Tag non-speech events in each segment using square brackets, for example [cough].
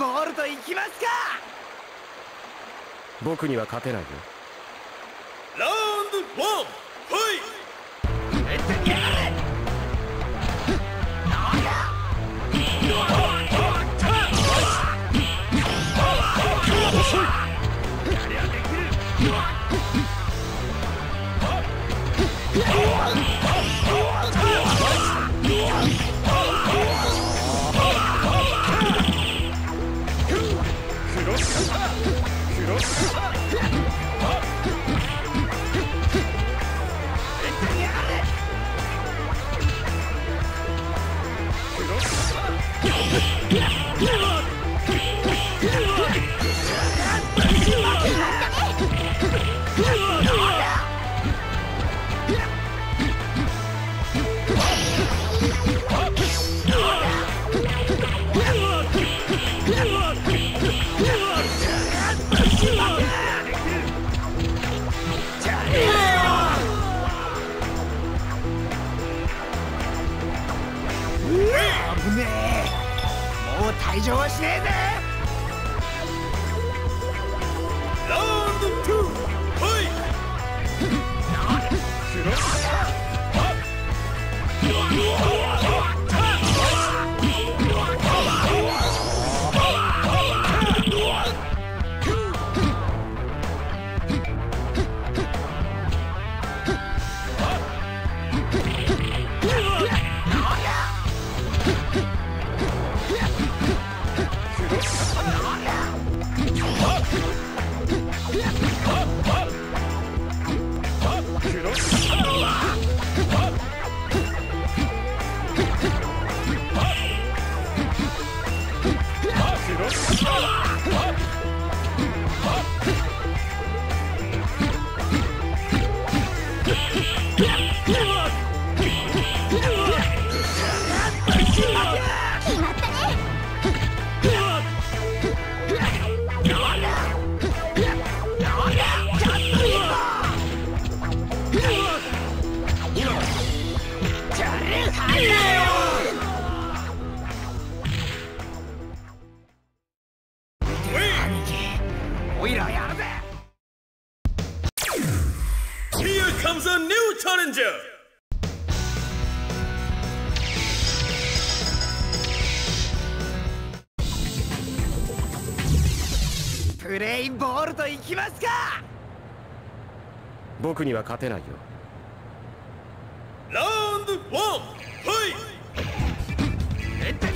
ボールと行きますか！僕には勝てないよ。ラウンドワンファイ絶 Yeah! 僕には勝てないよ。ラウンドワンファイ絶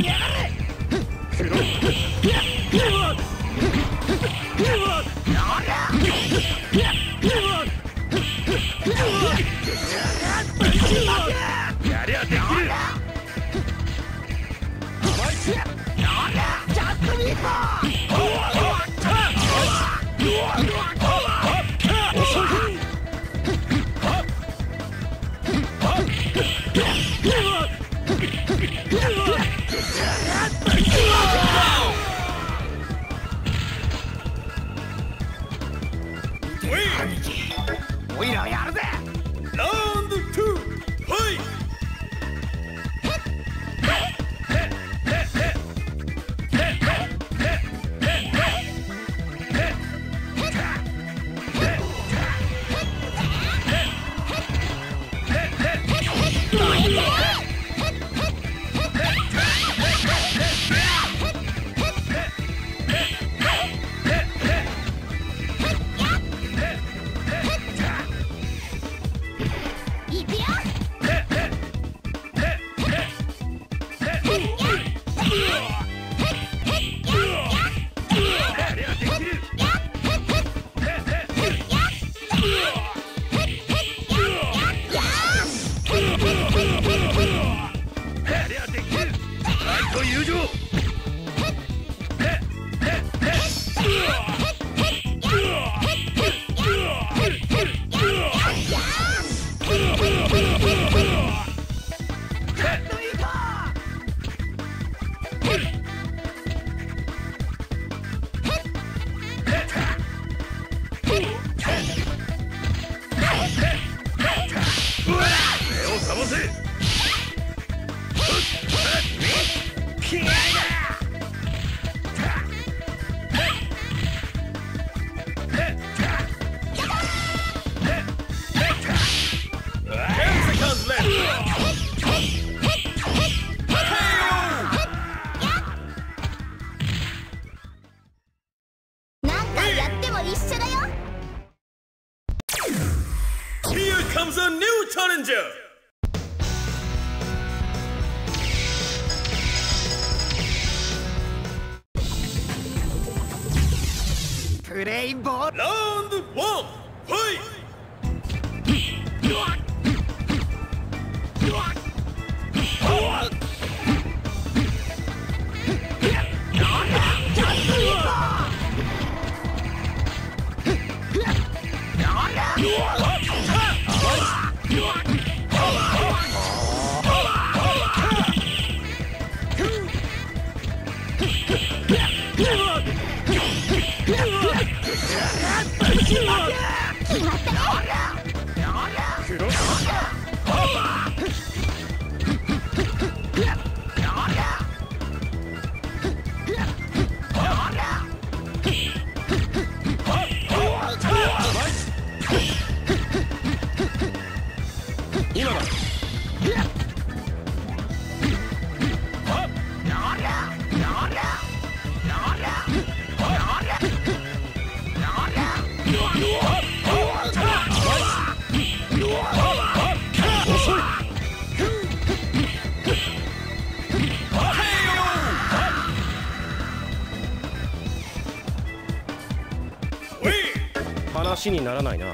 話にならないなラ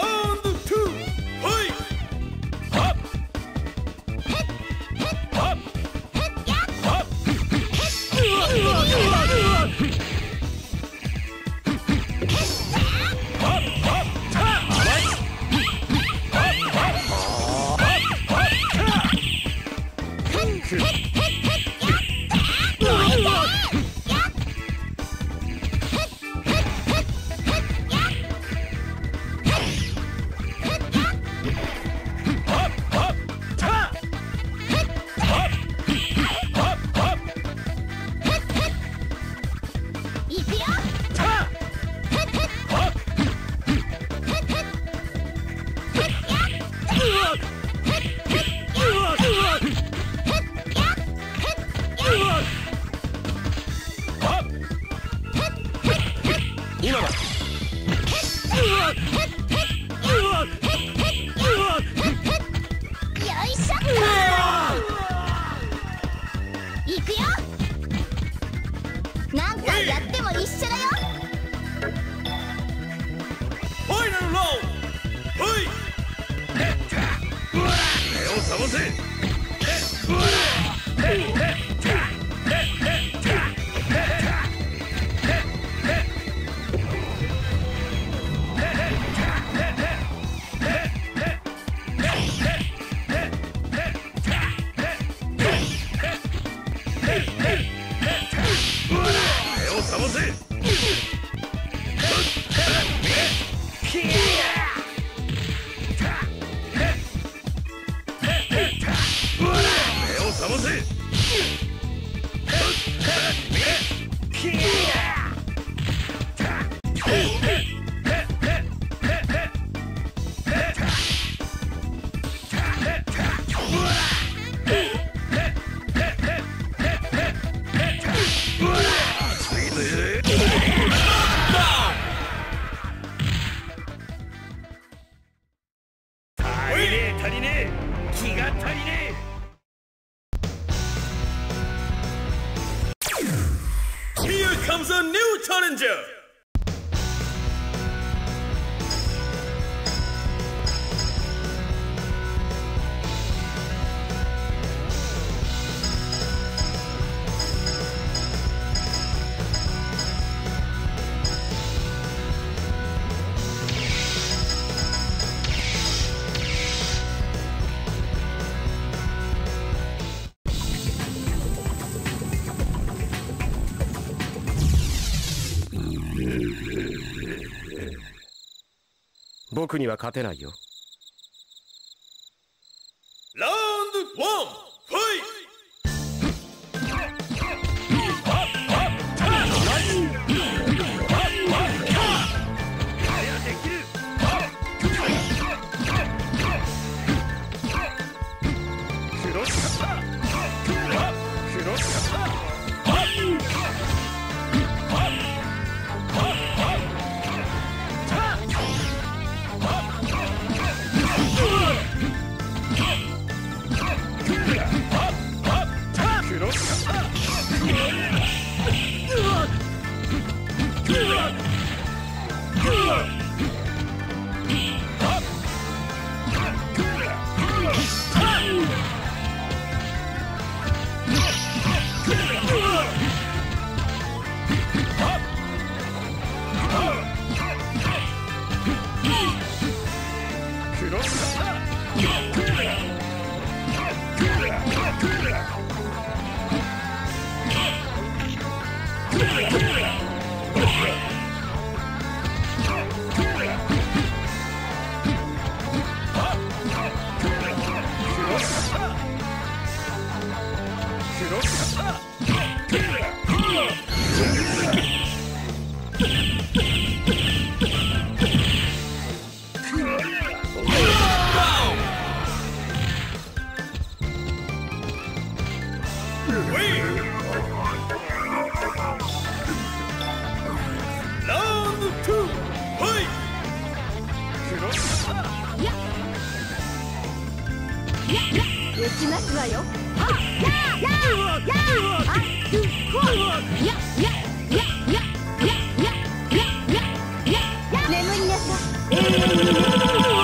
ウン僕には勝てないよ。Yeah. 眠りなさい。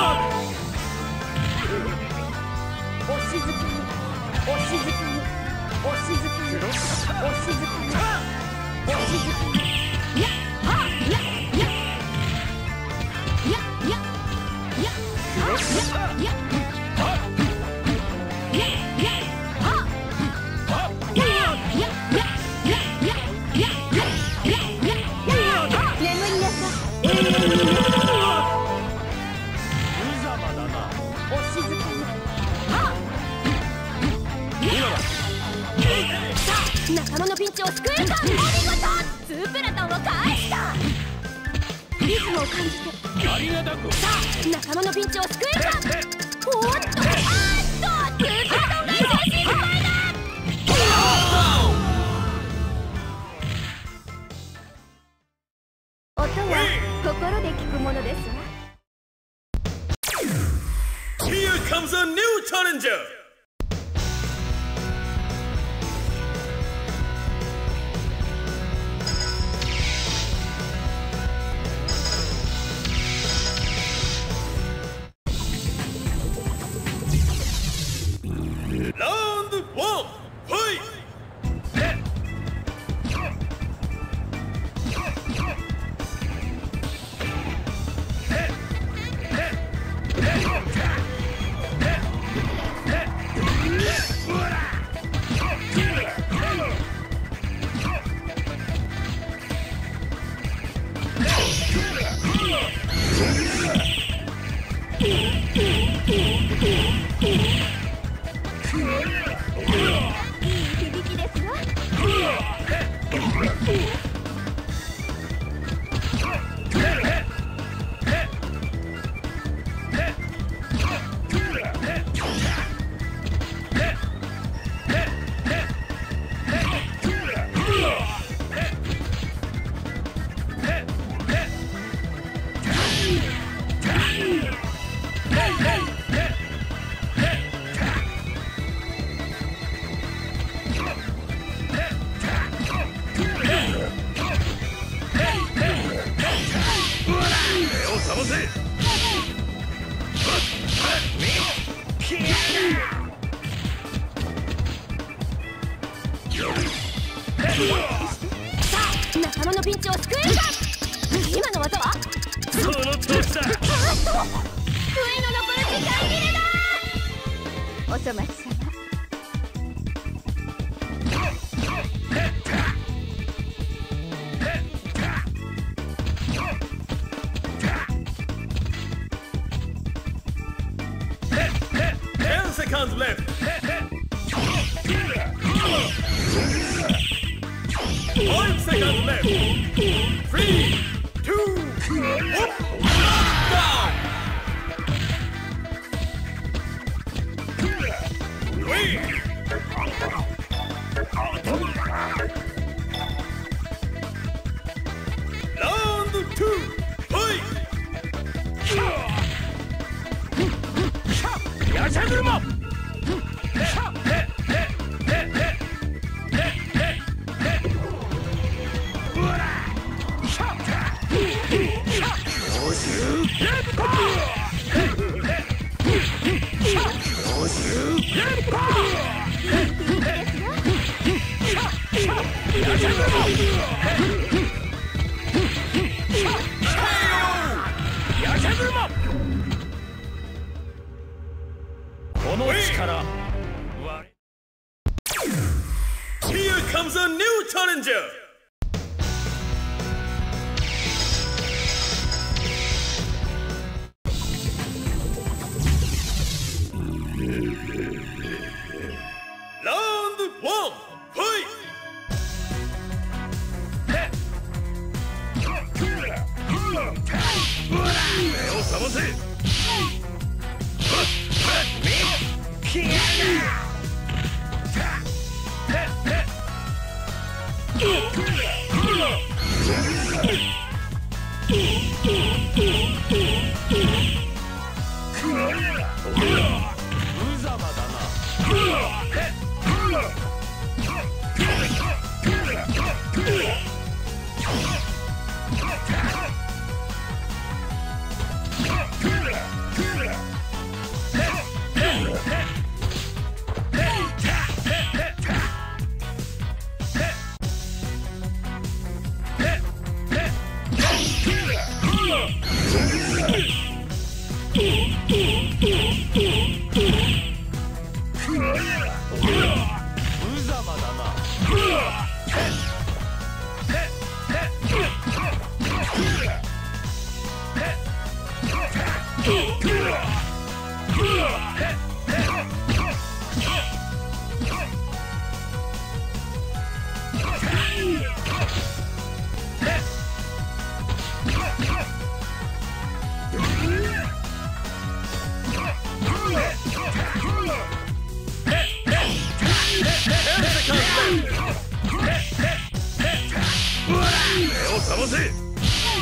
仲間のピンチを救えた。お見事スープラトンを返した。リズムを感じて。ありがたくさあ仲間のピンチを救えたおっとあっとスープラトンが一緒失敗だ音は心で聞くものですわ。Yeah. automatic. こ Three.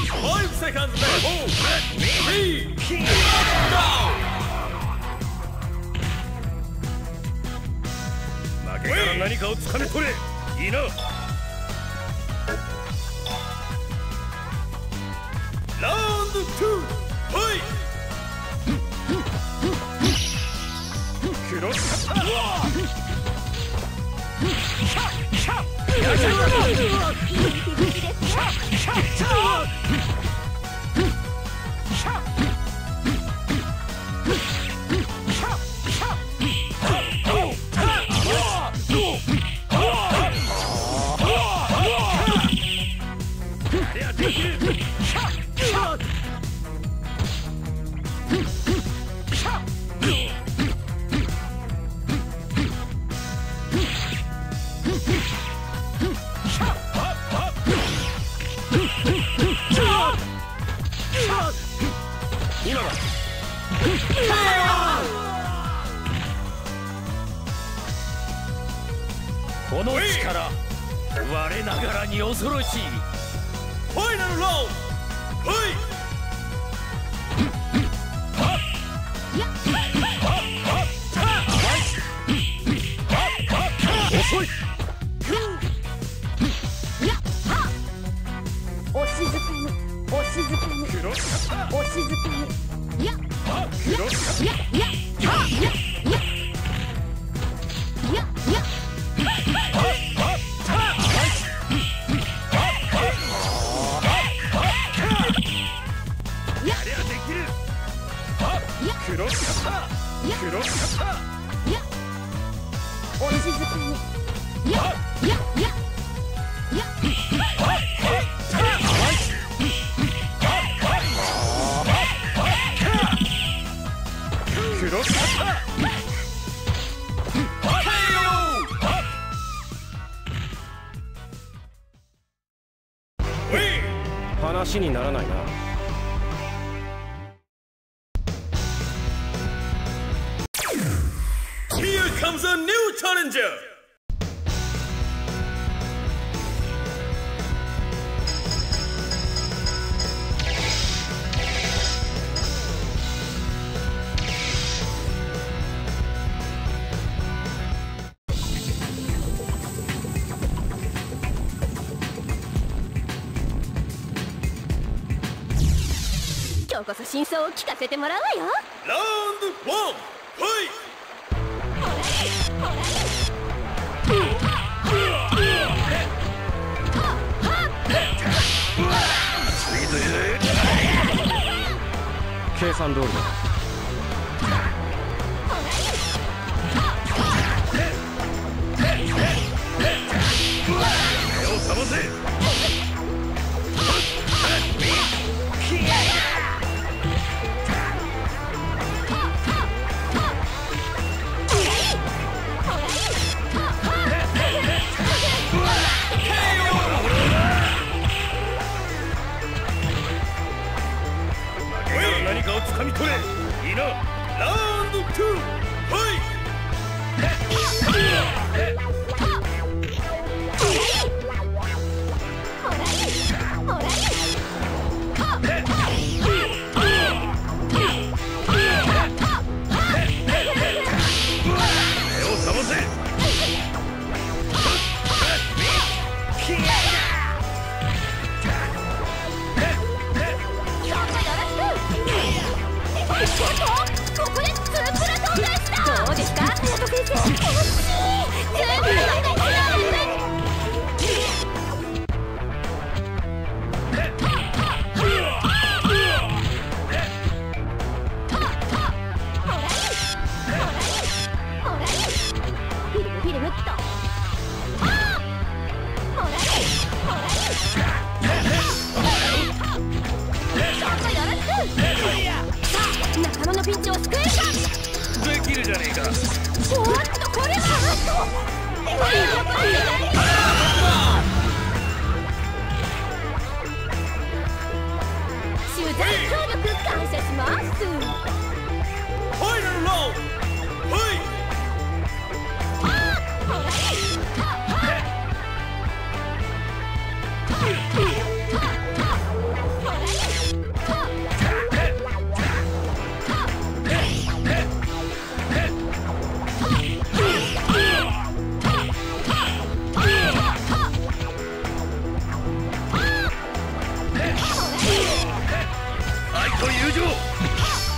5 seconds left 4 3負けから何かをつかみ取れ。いいなラウンド2ファイトクロスカッタ今 [laughs] だこの力我ながらに恐ろしい。ファイナルラウンド話にならないな Here comes a new challenger! 真相を聞かせてもらうわよ。ラウンドワンフイ計算通りだ。目を覚ませ！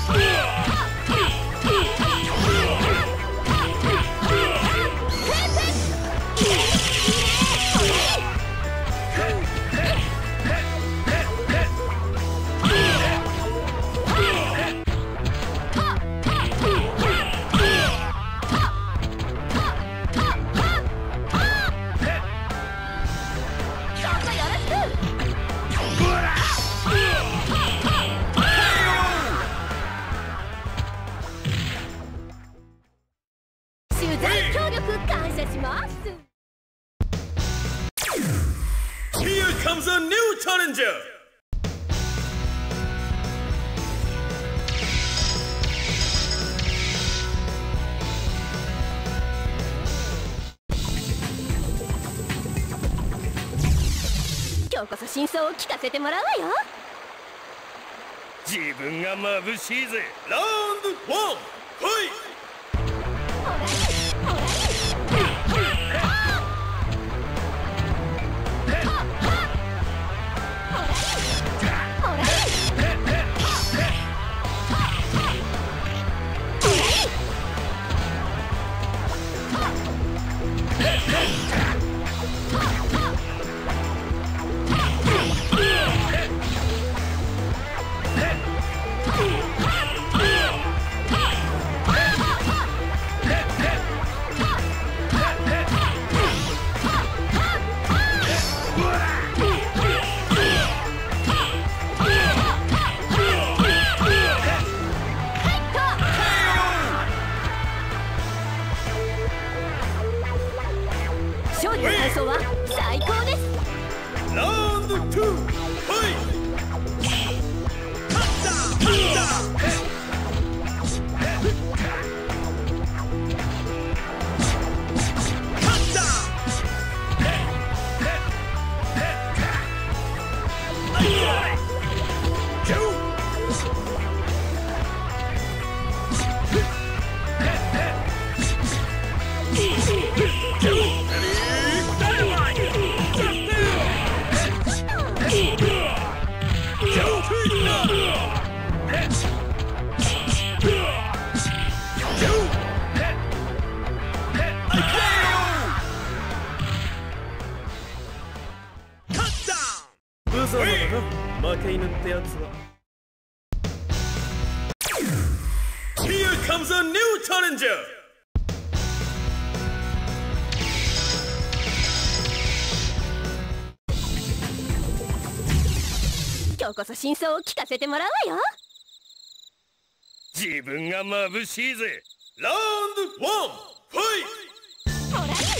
Yeah. [laughs] 聞かせてもらうわよ。自分が眩しいぜ。ラウンドワン。真相を聞かせてもらうわよ。自分が眩しいぜ。ラウンドワンファイト。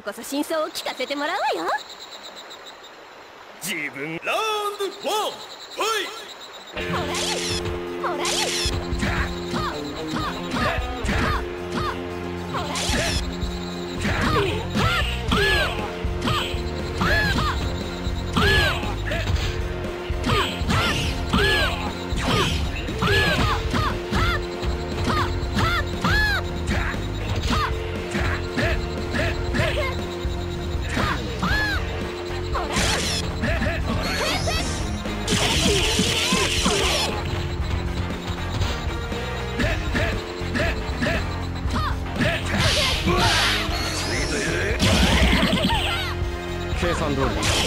今日こそ真相を聞かせてもらうわよ。自分ラウンドワンファイほらいほらい on road.